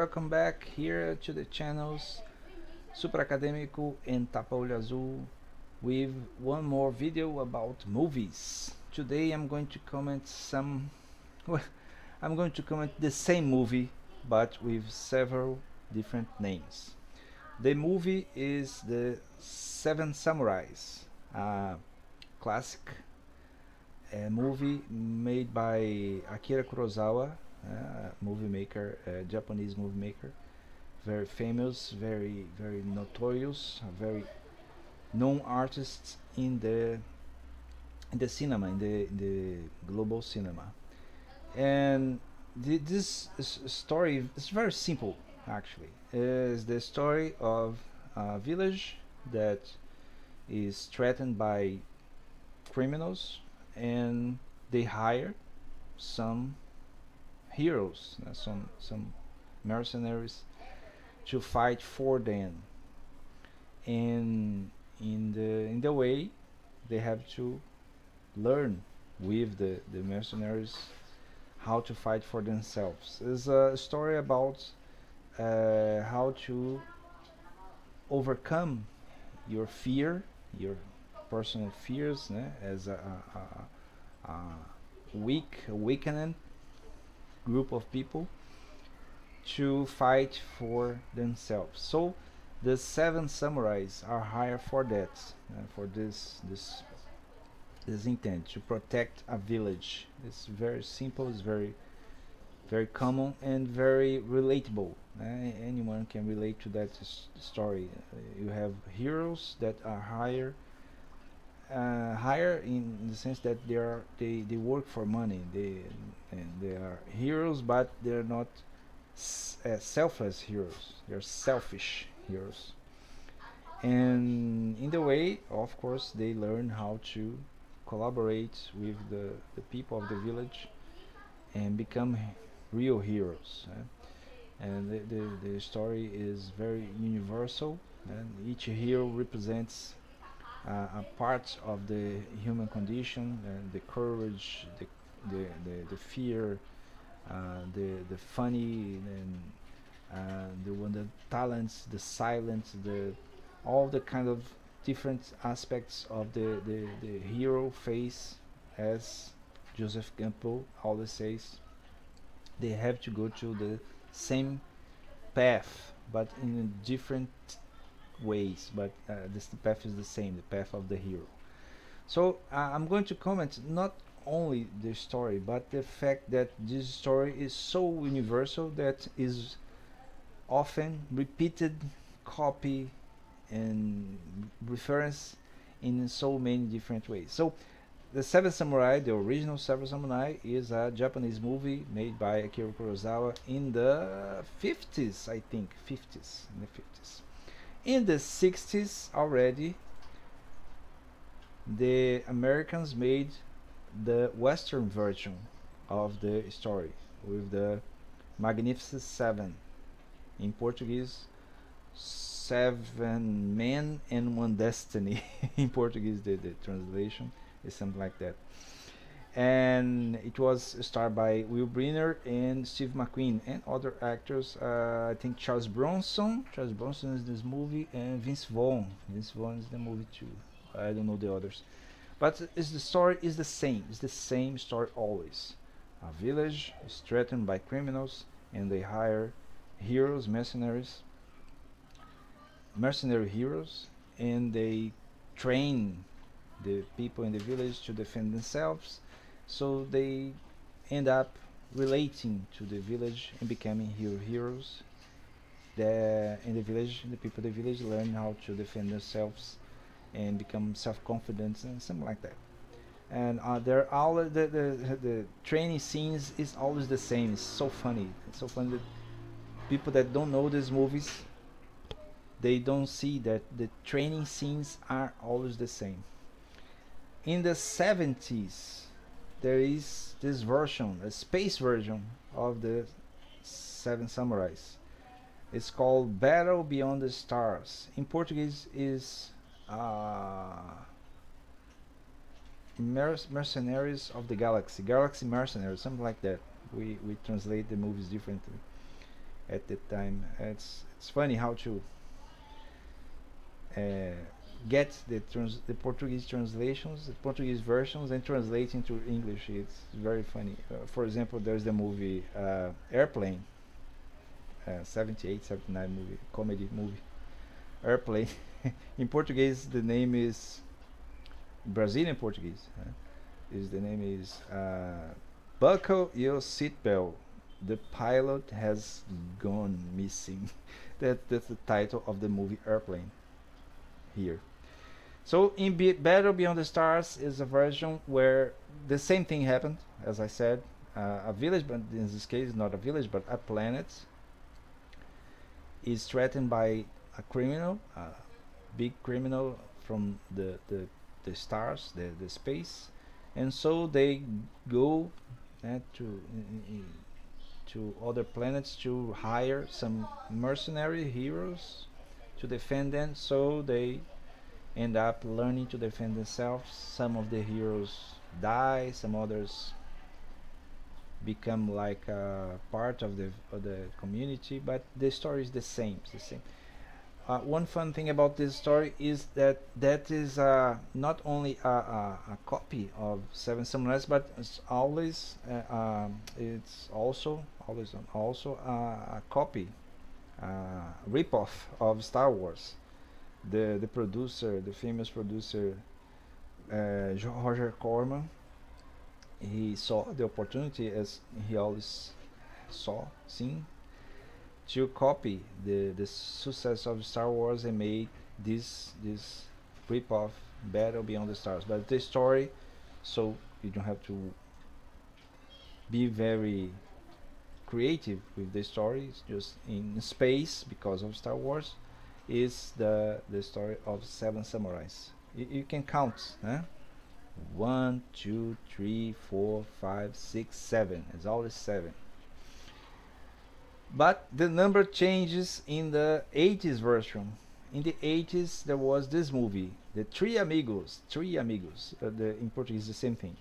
welcome back here to the channels Super Acadêmico and Tapa Olho Azul with one more video about movies. Today I'm going to comment some well, I'm going to comment the same movie but with several different names. The movie is the Seven Samurais, a classic a movie made by Akira Kurosawa movie maker, uh, Japanese movie maker, very famous, very very notorious, very known artist in the in the cinema, in the in the global cinema, and th this story is very simple actually. Is the story of a village that is threatened by criminals and they hire some heroes, some some mercenaries, to fight for them. And in the in the way, they have to learn with the the mercenaries how to fight for themselves. It's a story about uh, how to overcome your fear, your personal fears, as a, a, a, a weak, awakening group of people to fight for themselves. So the seven samurais are hired for that, uh, for this this this intent to protect a village. It's very simple. It's very very common and very relatable. Uh, anyone can relate to that story. Uh, you have heroes that are hired uh, higher in the sense that they are they, they work for money. They and they are heroes but they're not uh, selfless heroes. They're selfish heroes. And in the way of course they learn how to collaborate with the, the people of the village and become real heroes eh? and the, the, the story is very universal and each hero represents uh, a part of the human condition, uh, the courage, the, the, the, the fear, uh, the, the funny, and uh, the one the talents, the silence, the all the kind of different aspects of the, the, the hero face as Joseph Campbell always says they have to go to the same path but in a different ways but uh, this the path is the same the path of the hero. So uh, I'm going to comment not only the story but the fact that this story is so universal that is often repeated copy and reference in so many different ways. So the Seven Samurai, the original Seven Samurai, is a Japanese movie made by Akira Kurosawa in the 50s, I think, 50s, in the 50s in the 60s already the Americans made the western version of the story with the Magnificent Seven. In Portuguese seven men and one destiny. In Portuguese the, the translation is something like that and it was starred by Yul Brynner and Steve McQueen and other actors. Uh, I think Charles Bronson. Charles Bronson is this movie, and Vince Vaughn. Vince Vaughn is the movie too. I don't know the others, but is the story is the same. It's the same story always. A village is threatened by criminals, and they hire heroes, mercenaries, mercenary heroes, and they train the people in the village to defend themselves so they end up relating to the village and becoming hero heroes. The in the village the people of the village learn how to defend themselves and become self-confident and something like that. And uh, they're all the, the the training scenes is always the same. It's so funny. It's so funny that people that don't know these movies they don't see that the training scenes are always the same. In the 70s there is this version, a space version of the Seven Samurais. It's called Battle Beyond the Stars. In Portuguese is uh, Mercenaries of the Galaxy, Galaxy Mercenaries, something like that. We we translate the movies differently. at the time. It's it's funny how to uh, get the the Portuguese translations, the Portuguese versions, and translate into English. It's very funny. Uh, for example, there's the movie uh, Airplane, uh, 78, 79 movie, comedy movie, Airplane. In Portuguese, the name is Brazilian Portuguese. is the name is uh, Buckle Your Seatbelt. The pilot has gone missing. that that's the title of the movie Airplane. Here. So in Be Battle Beyond the Stars is a version where the same thing happened, as I said, uh, a village, but in this case not a village, but a planet is threatened by a criminal, a big criminal from the, the, the stars, the, the space, and so they go uh, to to other planets to hire some mercenary heroes to defend them. So they end up learning to defend themselves. Some of the heroes die, some others become like a part of the of the community, but the story is the same. It's the same. Uh, one fun thing about this story is that that is uh, not only a, a, a, copy of Seven Samurais, but it's always uh, um, it's also always also a copy, uh, ripoff of Star Wars the the producer, the famous producer uh, Roger Corman, he saw the opportunity as he always saw, seen, to copy the the success of Star Wars and made this this rip-off Battle Beyond the Stars. But the story, so you don't have to be very creative with the story. Just in space because of Star Wars is the the story of seven samurais. Y you can count, huh? One, two, three, four, five, six, seven. It's always seven. But the number changes in the 80s version. In the 80s, there was this movie, the Three Amigos. Three Amigos. Uh, the, in Portuguese, the same thing.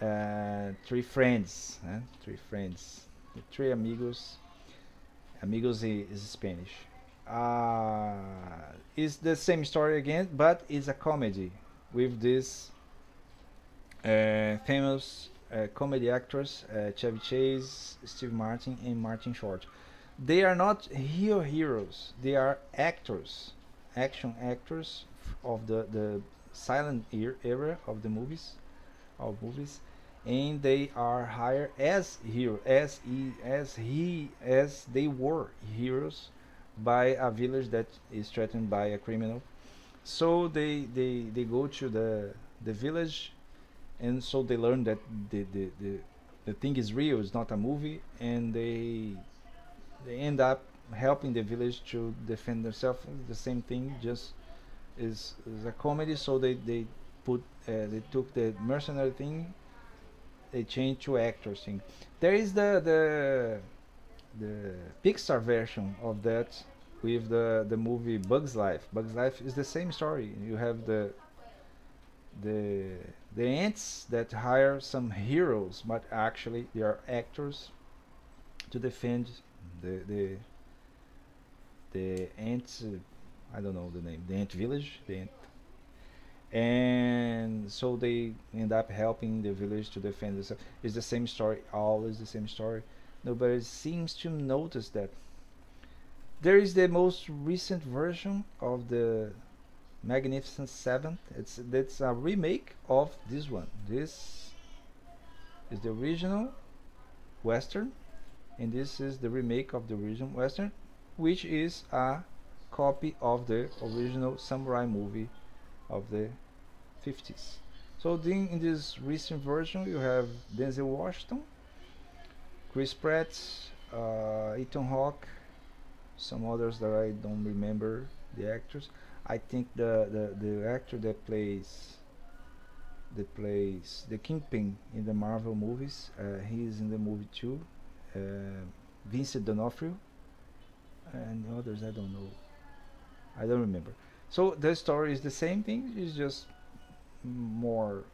Uh, three friends. Huh? Three friends. The Three Amigos. Amigos is Spanish uh, is the same story again, but it's a comedy with this uh, famous uh, comedy actors uh, Chevy Chase, Steve Martin, and Martin Short. They are not real heroes; they are actors, action actors of the the silent era of the movies, of movies, and they are hired as hero, as he, as he, as they were heroes by a village that is threatened by a criminal. So they they, they go to the the village, and so they learn that the, the the the thing is real. It's not a movie, and they they end up helping the village to defend themselves. The same thing, just is is a comedy. So they they put uh, they took the mercenary thing, they changed to actors thing. There is the the the Pixar version of that with the the movie Bugs Life. Bugs Life is the same story. You have the the the ants that hire some heroes, but actually they are actors to defend the the the ants. Uh, I don't know the name. The ant village. The ant and so they end up helping the village to defend themselves. It's the same story, always the same story. Nobody seems to notice that. There is the most recent version of the Magnificent Seven. It's that's a remake of this one. This is the original Western, and this is the remake of the original Western, which is a copy of the original samurai movie of the 50s. So then in this recent version you have Denzel Washington Chris Pratt, uh, Ethan Hawke, some others that I don't remember the actors. I think the, the, the actor that plays that plays the Kingpin in the Marvel movies, uh, he is in the movie too. Uh, Vincent D'Onofrio and the others I don't know. I don't remember. So the story is the same thing. It's just more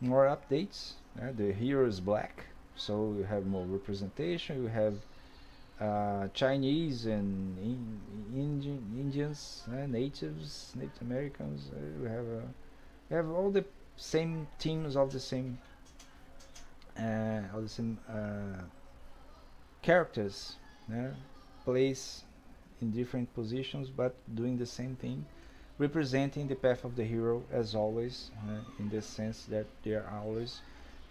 more updates. Uh, the hero is black so you have more representation you have uh, Chinese and in, Indian, Indians, uh, natives, Native Americans. Uh, we have uh, we have all the same teams of the same uh, of the same uh, characters, place in different positions, but doing the same thing, representing the path of the hero as always, in the sense that they are always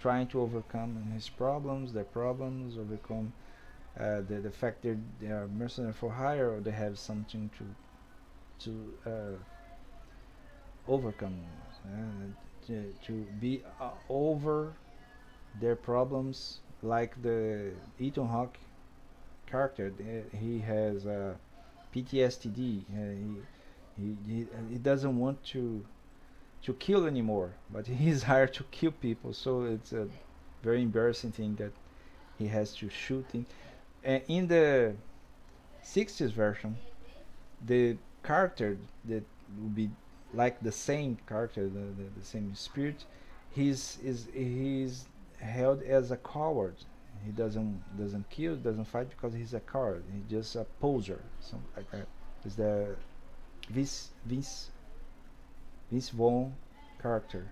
trying to overcome his problems, their problems, overcome uh, the the fact that they are mercenary for hire or they have something to to uh, overcome, uh, to, to be uh, over their problems, like the Ethan Hawke character. He has PTSD. he, he, he he doesn't want to to kill anymore, but he's hired to kill people. So it's a very embarrassing thing that he has to shoot. In, in the 60s version, the character that would be like the same character, the, the, the same spirit, he's is he's held as a coward. He doesn't doesn't kill, doesn't fight because he's a coward. He's just a poser, something like that. Is the Vince Vince Vince Vaughn character.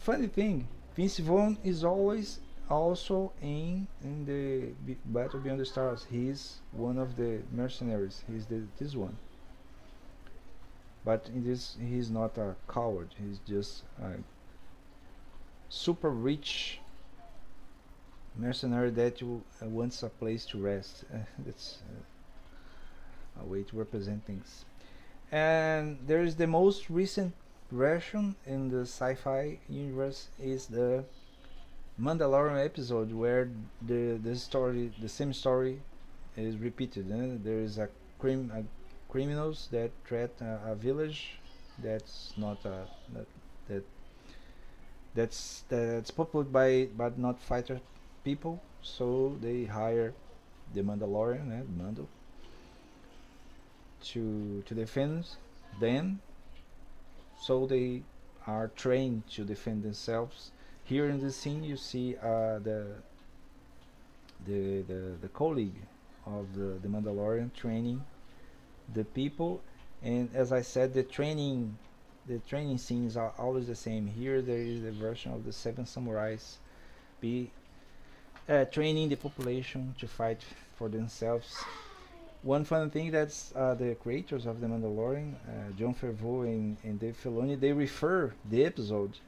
Funny thing, Vince Vaughn is always also in in the Battle Beyond the Stars. He's one of the mercenaries. He's the this one. But in this, he's not a coward. He's just a super rich mercenary that you, uh, wants a place to rest. That's uh, a way to represent things. And there is the most recent version in the sci-fi universe is the Mandalorian episode where the the story the same story is repeated. Eh? There is a crim a criminals that threat a, a village that's not a that, that that's that's populated by but not fighter people. So they hire the Mandalorian, eh? Mando, to to defend them so they are trained to defend themselves. Here in the scene, you see uh, the, the the the colleague of the the Mandalorian training the people, and as I said, the training the training scenes are always the same. Here, there is a version of the Seven Samurais, be uh, training the population to fight for themselves one fun thing that's uh, the creators of the Mandalorian, uh, Jon Favreau and, and Dave Filoni, they refer the episode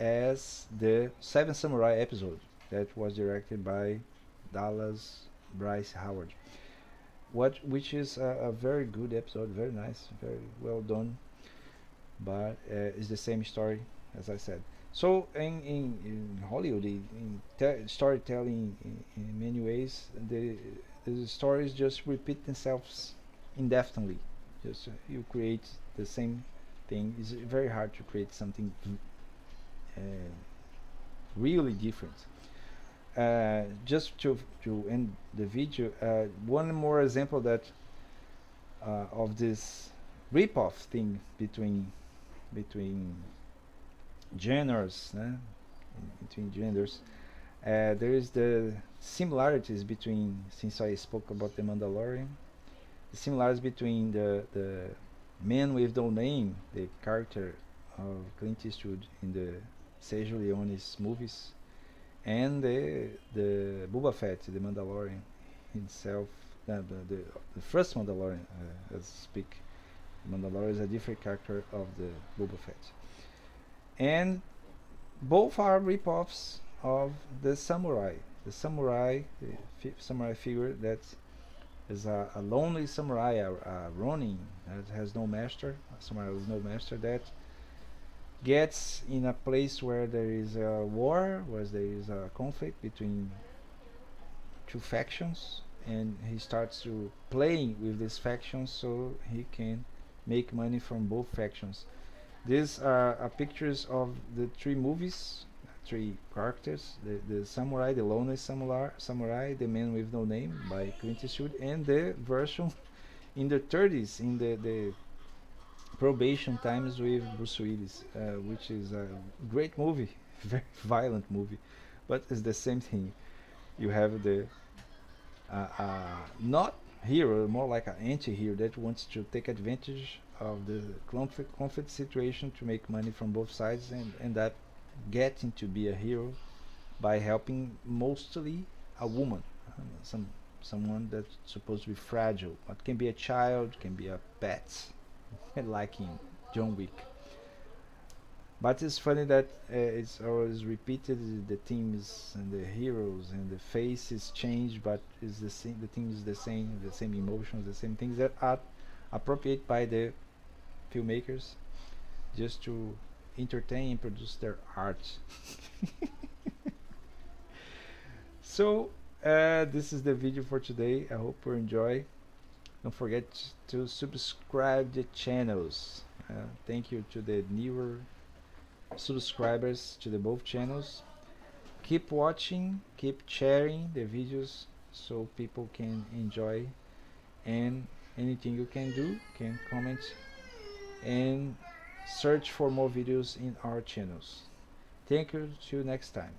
as the Seven Samurai episode that was directed by Dallas Bryce Howard. What, which is a, a very good episode, very nice, very well done, but uh, it's the same story as I said. So in, in, in Hollywood, in, in storytelling in, in many ways, the the stories just repeat themselves indefinitely. Just uh, you create the same thing. It's very hard to create something uh, really different. Uh, just to to end the video, uh, one more example that uh, of this ripoff thing between between genres, eh? between genders. Uh, there is the similarities between, since I spoke about the Mandalorian, the similarities between the the man with no name, the character of Clint Eastwood in the Sergio Leone's movies, and the the Boba Fett, the Mandalorian himself, uh, the, the the first Mandalorian, uh, as speak. Mandalorian is a different character of the Boba Fett, and both are ripoffs of the samurai. The samurai, the fi samurai figure that is a, a lonely samurai, a, a ronin that has no master, a samurai with no master that gets in a place where there is a war, where there is a conflict between two factions, and he starts to playing with these factions so he can make money from both factions. These are, are pictures of the three movies three characters. The, the samurai the lonely samurai samurai the man with no name by Clint Eastwood and the version in the 30s in the, the probation times with Bruce Willis uh, which is a great movie very violent movie but it's the same thing. You have the uh, uh, not hero, more like an anti-hero that wants to take advantage of the conflict, conflict situation to make money from both sides and end up getting to be a hero by helping mostly a woman, some someone that's supposed to be fragile. It can be a child, can be a pet, like in John Wick. But it's funny that uh, it's always repeated. The themes and the heroes and the faces change, but is the same. The theme is the same. The same emotions, the same things that are appropriate by the filmmakers, just to entertain and produce their art. so uh, this is the video for today. I hope you enjoy. Don't forget to subscribe the channels. Uh, thank you to the newer subscribers to the both channels keep watching keep sharing the videos so people can enjoy and anything you can do can comment and search for more videos in our channels. Thank you. Till next time